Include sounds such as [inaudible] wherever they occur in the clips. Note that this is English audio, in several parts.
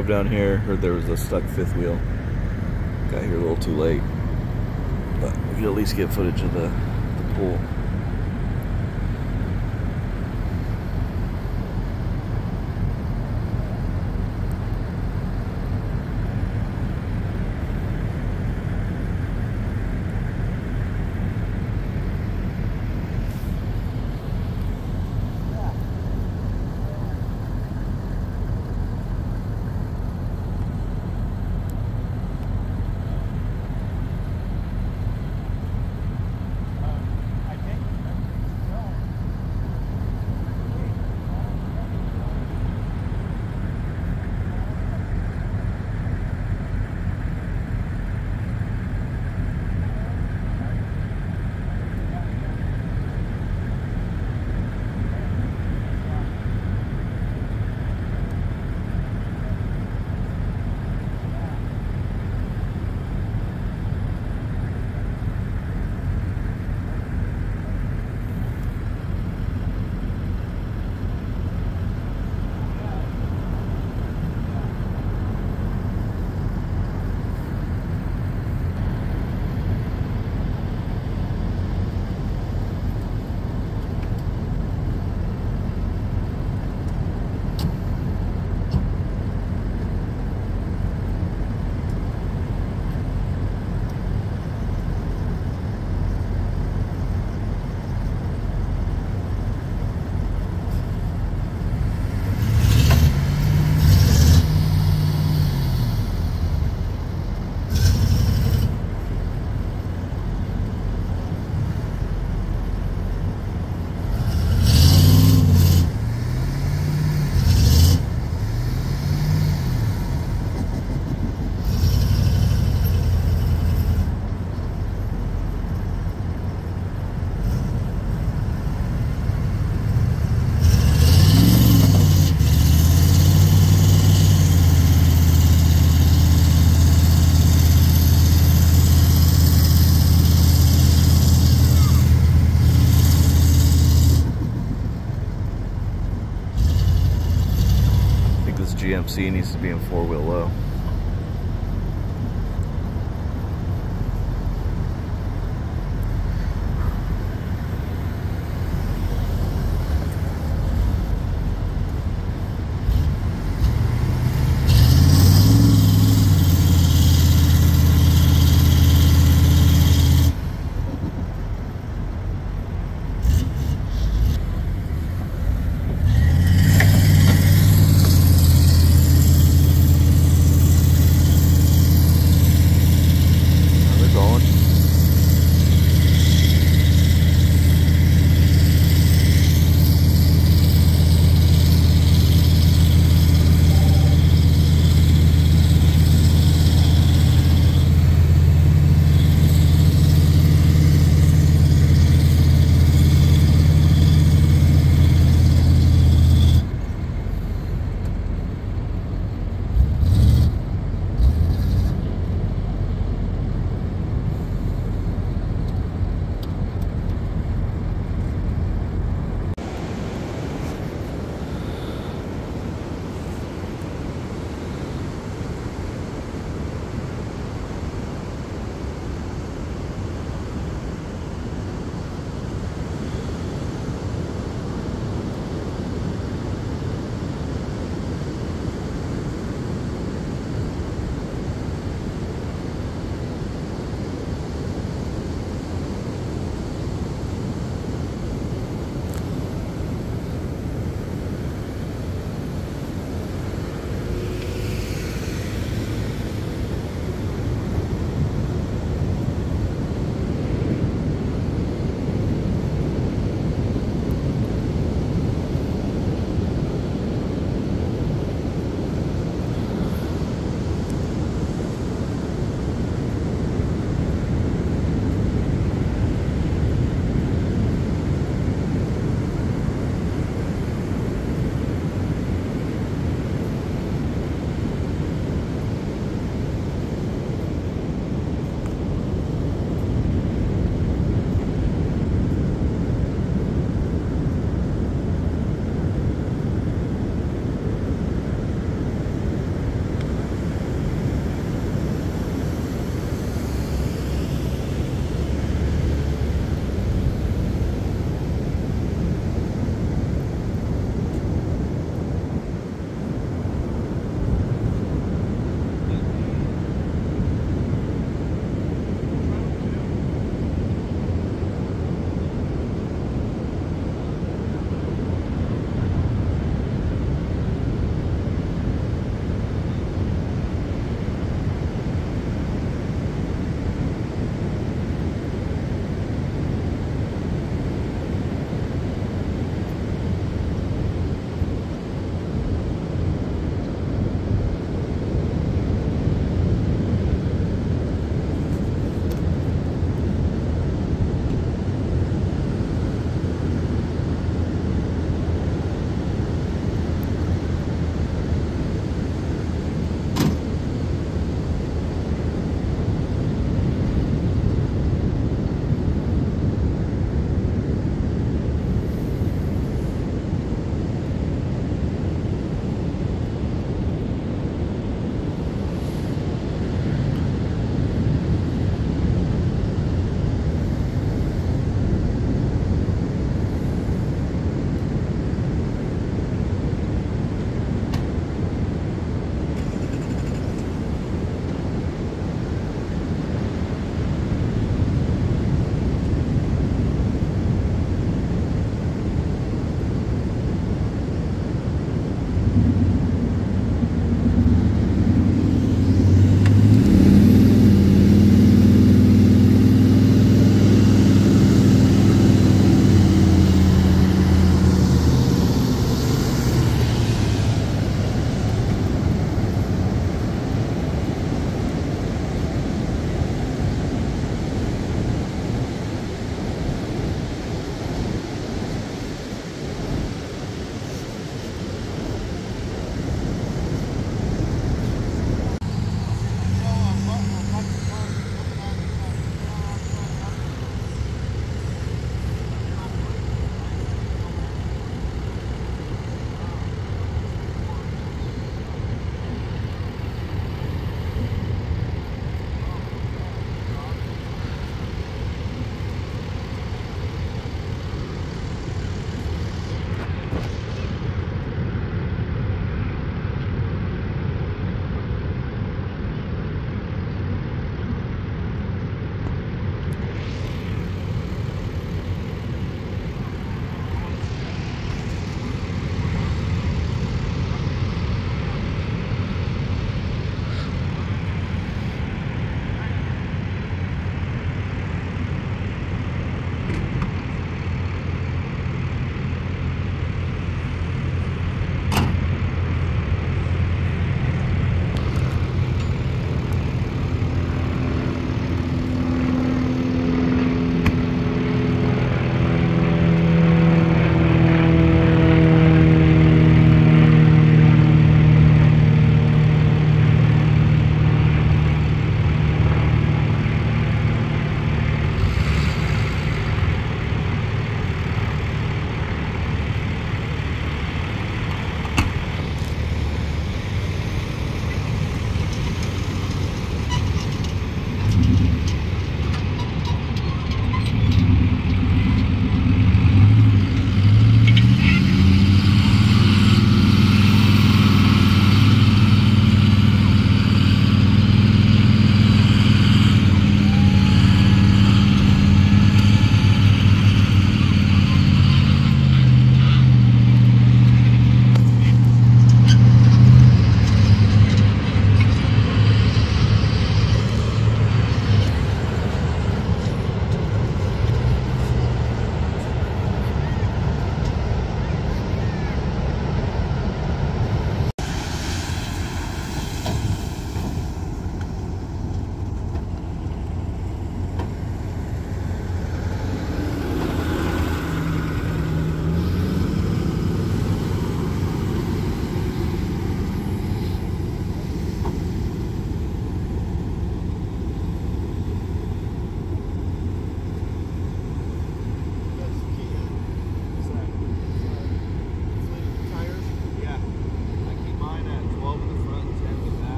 Drove down here, heard there was a stuck fifth wheel. Got here a little too late. But we could at least get footage of the, the pool. Think this GMC needs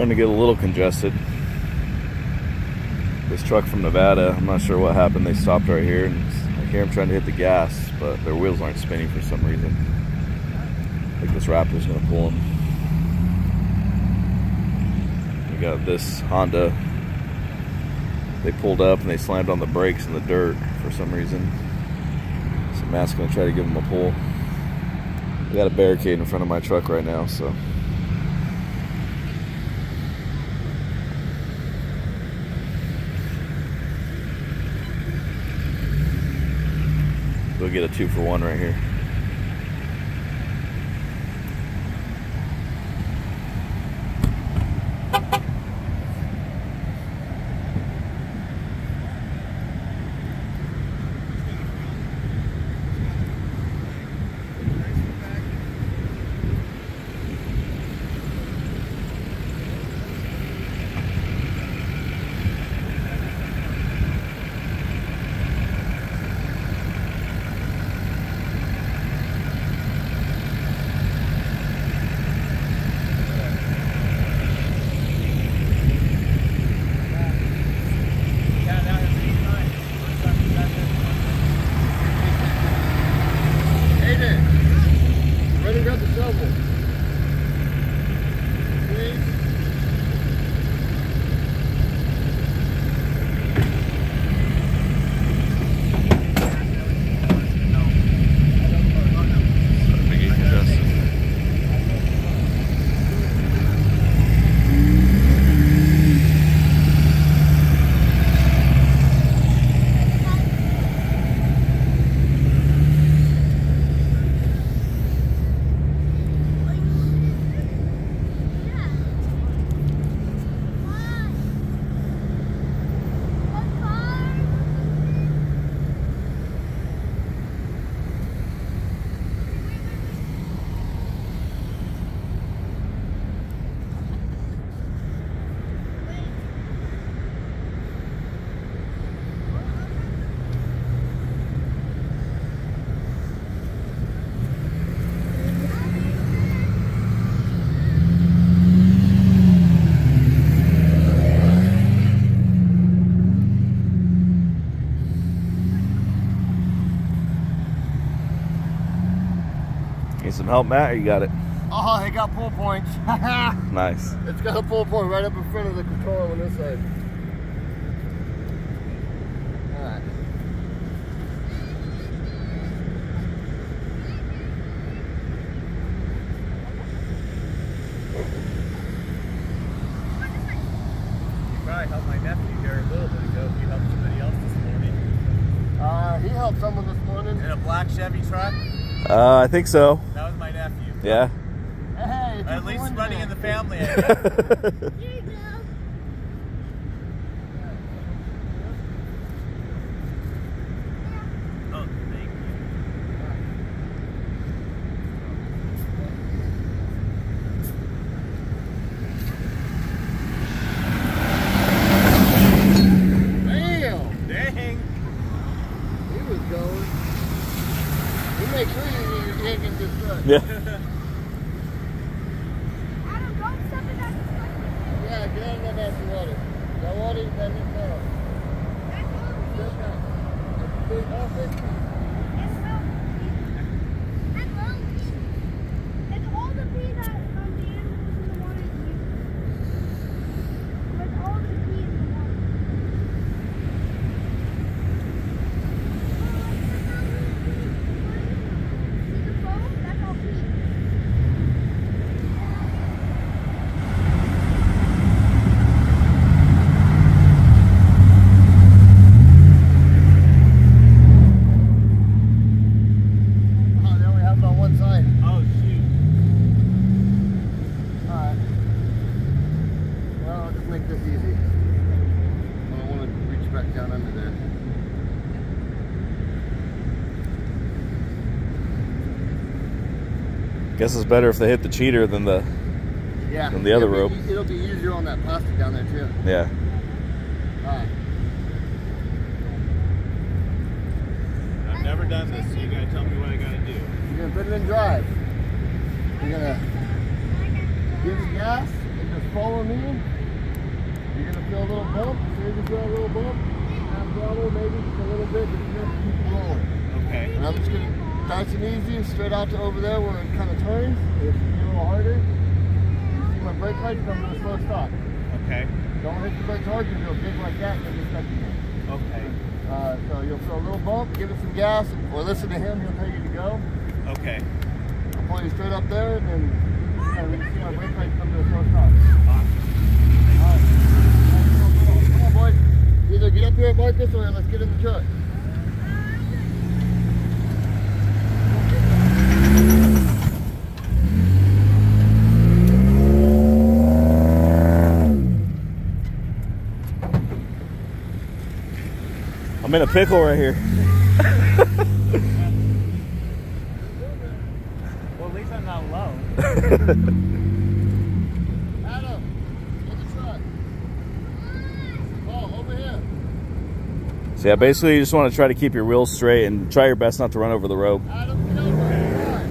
starting to get a little congested. This truck from Nevada, I'm not sure what happened. They stopped right here, and I hear them trying to hit the gas, but their wheels aren't spinning for some reason. I think this Raptor's gonna pull them. We got this Honda. They pulled up and they slammed on the brakes in the dirt for some reason. So Matt's gonna try to give them a pull. I got a barricade in front of my truck right now, so. We'll get a two for one right here. Need some help, Matt, or you got it? Oh, they got pull points. [laughs] nice. It's got a pull point right up in front of the controller on this side. Alright. Probably helped my nephew here a little bit ago. He helped somebody else this morning. Uh, he helped someone this morning. In a black Chevy truck. Uh, I think so. That was my nephew. Yeah. Hey, At least running in the family. [laughs] I guess. Here you go. oh, thank you. Damn! Dang. He was going. You make sure you- you're taking this truck. Yeah. Adam, don't step in that disgusting Yeah, get out of that water. That water is bending down. That's all the Step pee. back. That's big, that's big. That's all the pee. That's all the pee. It's all the pee that um, the animals in the water use. That's all the pee in the water. See the foam? That's all pee. Oh, they only have it on one side. Oh, shoot. Alright. Well, I'll just make this easy. I don't want to reach back down under there. Guess it's better if they hit the cheater than the. Yeah. And the other it'll rope. Be, it'll be easier on that plastic down there too. Yeah. Alright. I've never done this, so you gotta tell me what I gotta do. You're gonna put it in drive. You're gonna give it gas and just follow me, you're gonna feel a little bump. As soon as you feel a little bump, half uh, throttle, maybe just a little bit, but you're gonna keep rolling. Okay. And I'm just gonna nice and easy, straight out to over there where it kind of turns. If you a little harder, you see my brake lights come to a slow stop. Okay. Don't hit the brakes hard because you'll dig like that and you'll stuck again. Okay. Uh, so you'll feel a little bump, give it some gas, or listen to him, he'll tell you to go. Okay. I'll pull you straight up there and then kind of see my brake lights come to a slow stop. Awesome. Alright. Come on, boys. Either get up here at Marcus or let's get in the truck. I'm in a pickle right here. Well, at least I'm not low. [laughs] Adam, in the truck. Oh, over here. So yeah, basically you just want to try to keep your wheels straight and try your best not to run over the rope. Adam, get over here. All right.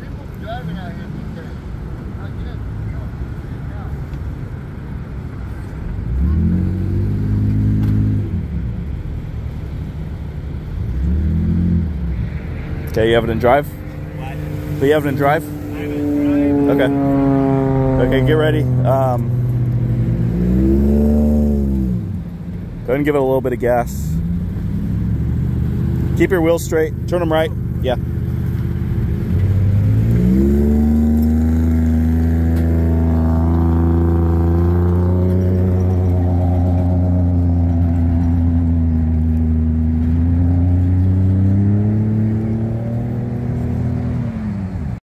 People driving out here these days. I get it. No, Okay, you have it in drive? What? You have drive? I'm in Okay. Okay, get ready. Um, go ahead and give it a little bit of gas. Keep your wheels straight. Turn them right. Yeah.